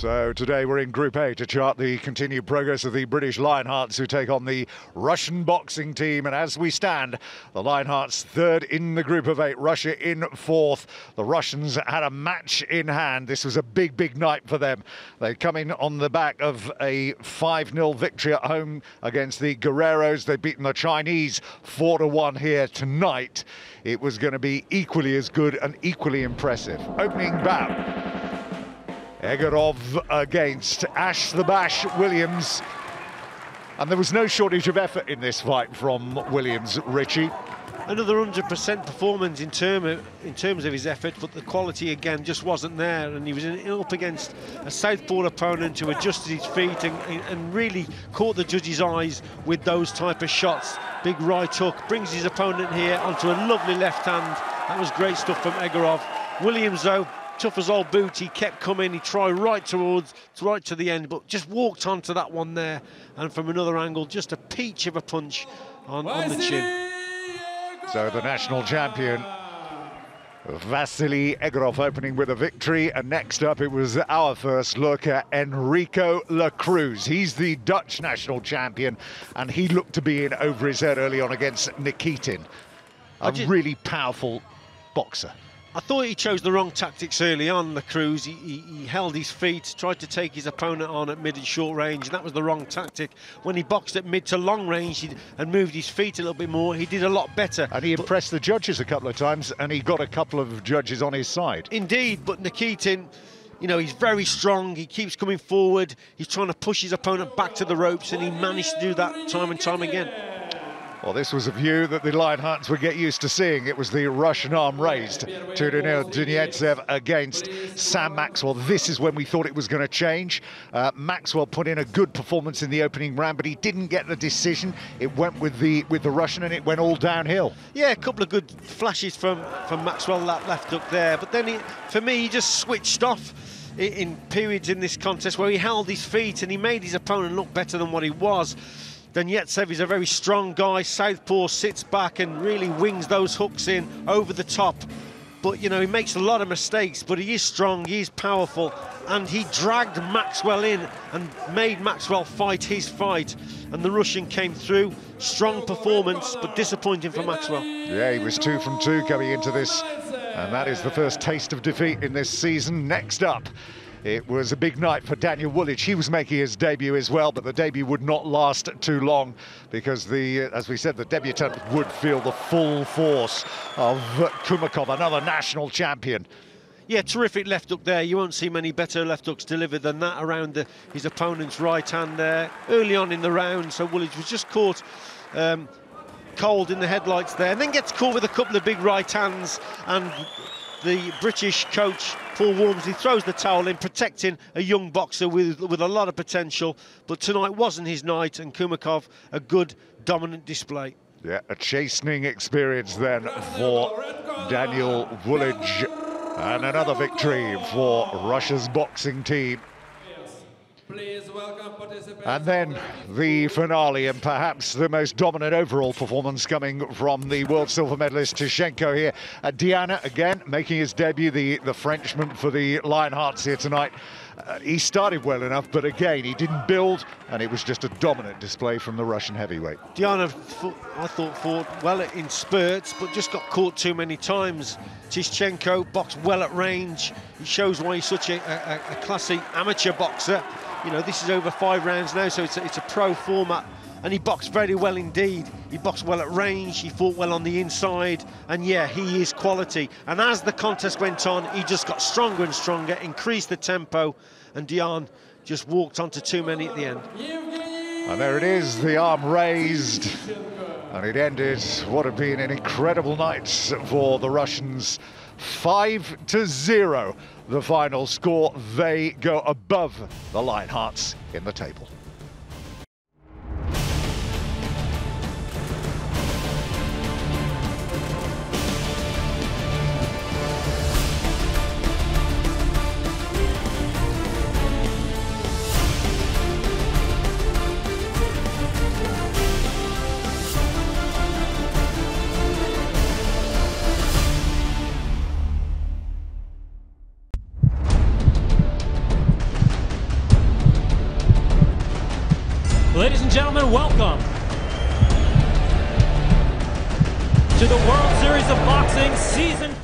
So today we're in Group A to chart the continued progress of the British Lionhearts who take on the Russian boxing team. And as we stand, the Lionhearts third in the group of eight, Russia in fourth. The Russians had a match in hand. This was a big, big night for them. They come in on the back of a 5-0 victory at home against the Guerreros. They've beaten the Chinese 4-1 here tonight. It was going to be equally as good and equally impressive. Opening bout. Egorov against Ash the Bash Williams. And there was no shortage of effort in this fight from Williams, Richie. Another 100% performance in, term of, in terms of his effort, but the quality again just wasn't there. And he was in, up against a southpaw opponent who adjusted his feet and, and really caught the judge's eyes with those type of shots. Big right hook, brings his opponent here onto a lovely left hand. That was great stuff from Egorov. Williams, though, tough as old boot. He kept coming. He tried right towards, right to the end, but just walked onto that one there. And from another angle, just a peach of a punch on, on the chin. So the national champion, Vasily Egorov, opening with a victory. And next up, it was our first look at Enrico La Cruz. He's the Dutch national champion, and he looked to be in over his head early on against Nikitin. A really powerful boxer. I thought he chose the wrong tactics early on, the Cruz. He, he, he, held his feet, tried to take his opponent on at mid and short range, and that was the wrong tactic. When he boxed at mid to long range and moved his feet a little bit more, he did a lot better. And he impressed the judges a couple of times, and he got a couple of judges on his side. Indeed, but Nikitin, you know, he's very strong. He keeps coming forward. He's trying to push his opponent back to the ropes, and he managed to do that time and time again. Well, this was a view that the Lion Lionhearts would get used to seeing. It was the Russian arm raised. 2-0 Dunaytsev against Sam Maxwell. This is when we thought it was going to change. Uh, Maxwell put in a good performance in the opening round, but he didn't get the decision. It went with the with the Russian, and it went all downhill. Yeah, a couple of good flashes from, from Maxwell, that left up there. But then, he, for me, he just switched off in periods in this contest where he held his feet and he made his opponent look better than what he was. Dunaytsev is a very strong guy. Southpaw sits back and really wings those hooks in over the top. But, you know, he makes a lot of mistakes, but he is strong, he is powerful, and he dragged Maxwell in and made Maxwell fight his fight. And the Russian came through. Strong performance, but disappointing for Maxwell. Yeah, he was two from two coming into this, and that is the first taste of defeat in this season. Next up, it was a big night for Daniel Woledge. He was making his debut as well, but the debut would not last too long because the, as we said, the debutant would feel the full force of Khamukov, another national champion. Yeah, terrific left hook there. You won't see many better left hooks delivered than that around the, his opponent's right hand there. Early on in the round, so Woledge was just caught um, cold in the headlights there, and then gets caught with a couple of big right hands and the British coach Walmsley throws the towel in, protecting a young boxer with, with a lot of potential. But tonight wasn't his night, and Khamukov, a good, dominant display. Yeah, a chastening experience then for Daniel Woledge. And another victory for Russia's boxing team. And then the finale, and perhaps the most dominant overall performance coming from the world silver medalist Tishchenko here. Uh, Diane, again, making his debut, the, the Frenchman for the Lionhearts here tonight. Uh, he started well enough, but again, he didn't build, and it was just a dominant display from the Russian heavyweight. Diane, I thought, fought well in spurts, but just got caught too many times. Tishchenko boxed well at range. He shows why he's such a, a, a classy amateur boxer. You know, this is over five rounds now, so it's a, it's a pro format. And he boxed very well indeed. He boxed well at range, he fought well on the inside, and yeah, he is quality. And as the contest went on, he just got stronger and stronger, increased the tempo, and Diane just walked onto too many at the end. And there it is, the arm raised. And it ended what had been an incredible night for the Russians. 5 to 0 the final score. They go above the Lionhearts in the table. Ladies and gentlemen, welcome to the World Series of Boxing Season